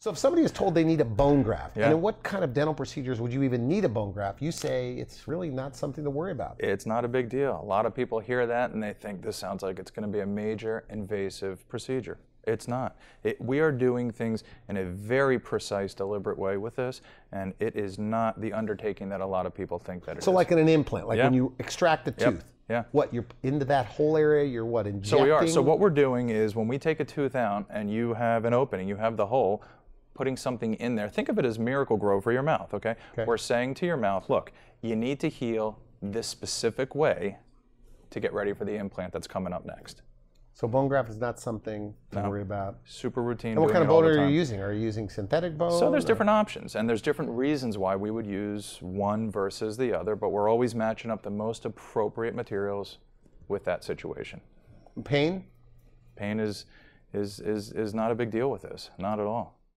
So if somebody is told they need a bone graft, Yeah. and in what kind of dental procedures would you even need a bone graft? You say it's really not something to worry about. It's not a big deal. A lot of people hear that and they think this sounds like it's going to be a major invasive procedure. It's not. It, we are doing things in a very precise, deliberate way with this, and it is not the undertaking that a lot of people think that it is. So like in an implant, like Yeah. when you extract a Yep. tooth. Yeah. What you're into that whole area? You're what injecting? So we are. So what we're doing is when we take a tooth out and you have an opening, you have the hole, putting something in there. Think of it as Miracle-Gro for your mouth, okay? Okay. We're saying to your mouth, look, you need to heal this specific way to get ready for the implant that's coming up next. So bone graft is not something to No. worry about. Super routine. And what kind of bone are you using? Are you using synthetic bone? So there's or- different options, and there's different reasons why we would use one versus the other, but we're always matching up the most appropriate materials with that situation. pain. Pain is is is is not a big deal with this, not at all.